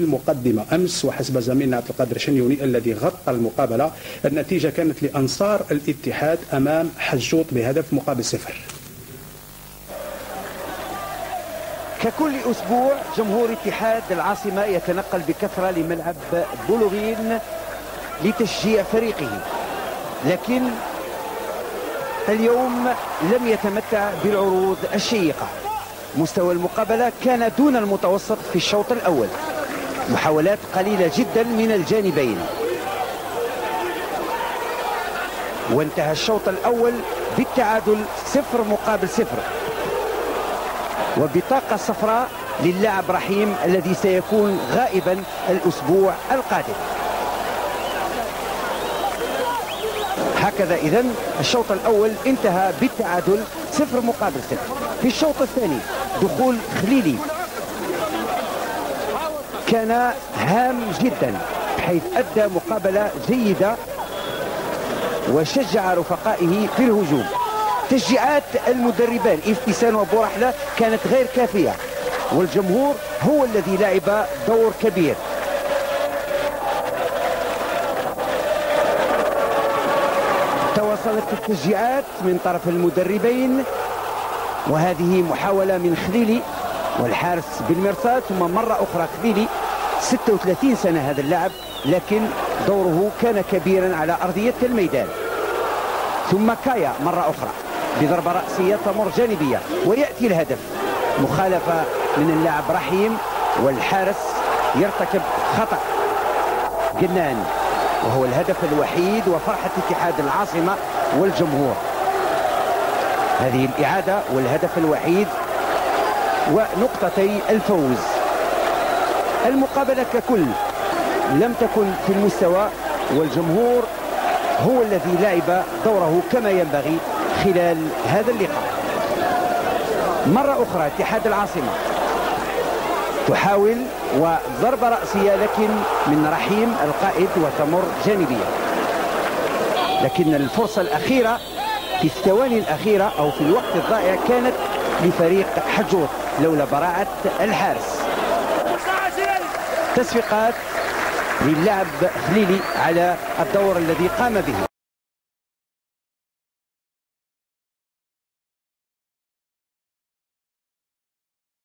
المقدمة أمس وحسب زميلنا عبد القادر شنيوني الذي غطى المقابلة النتيجة كانت لأنصار الاتحاد أمام حجوط بهدف مقابل صفر. ككل أسبوع جمهور اتحاد العاصمة يتنقل بكثرة لملعب بولوغين لتشجيع فريقه. لكن اليوم لم يتمتع بالعروض الشيقة. مستوى المقابلة كان دون المتوسط في الشوط الأول. محاولات قليلة جدا من الجانبين. وانتهى الشوط الأول بالتعادل صفر مقابل صفر. وبطاقة صفراء للاعب رحيم الذي سيكون غائبا الأسبوع القادم. هكذا إذا الشوط الأول انتهى بالتعادل صفر مقابل صفر. في الشوط الثاني دخول خليلي. كان هام جدا حيث أدى مقابلة جيدة وشجع رفقائه في الهجوم. تشجيعات المدربان إفتسان وبورحلة كانت غير كافية والجمهور هو الذي لعب دور كبير. تواصلت التشجيعات من طرف المدربين وهذه محاولة من خليلي والحارس بالمرصاد ثم مرة أخرى خليلي 36 سنة هذا اللاعب لكن دوره كان كبيرا على أرضية الميدان. ثم كايا مرة أخرى بضربة رأسية تمر جانبية ويأتي الهدف. مخالفة من اللاعب رحيم والحارس يرتكب خطأ. جنان وهو الهدف الوحيد وفرحة اتحاد العاصمة والجمهور. هذه الإعادة والهدف الوحيد ونقطتي الفوز. المقابلة ككل لم تكن في المستوى والجمهور هو الذي لعب دوره كما ينبغي خلال هذا اللقاء. مرة أخرى اتحاد العاصمة تحاول وضربة رأسية لكن من رحيم القائد وتمر جانبية. لكن الفرصة الأخيرة في الثواني الأخيرة أو في الوقت الضائع كانت لفريق حجوط لولا براعة الحارس. تصفيقات للاعب خليلي على الدور الذي قام به.